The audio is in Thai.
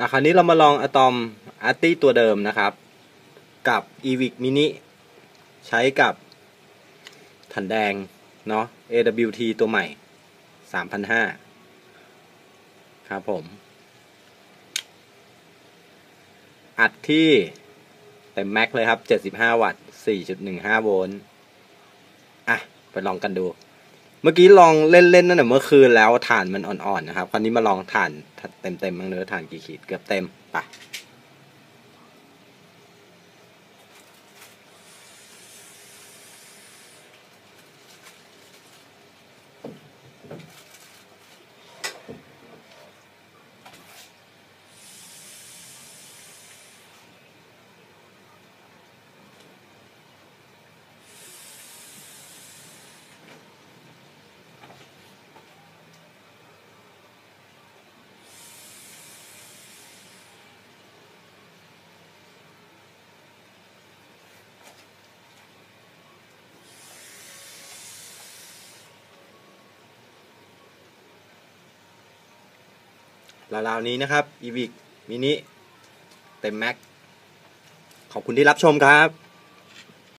อะคราวนี้เรามาลองอะตอมอาร์ตี้ตัวเดิมนะครับ กับ evic mini ใช้กับถันแดงเนาะ AWT ตัวใหม่ 3,500 ครับผม อัดที่เต็มแม็กเลยครับ 75 วัตต์ 4.15 โวลต์ อะ ไปลองกันดู เมื่อกี้ลองเล่นๆนั่นแหละเมื่อคืนแล้วฐานมันอ่อนๆนะครับ คราวนี้มาลองฐานเต็มๆมั้งเนื้อฐานกี่ขีดเกือบเต็มไป ราวๆนี้นะครับอีวิกมินิเต็มแม็กขอบคุณที่รับชมครับ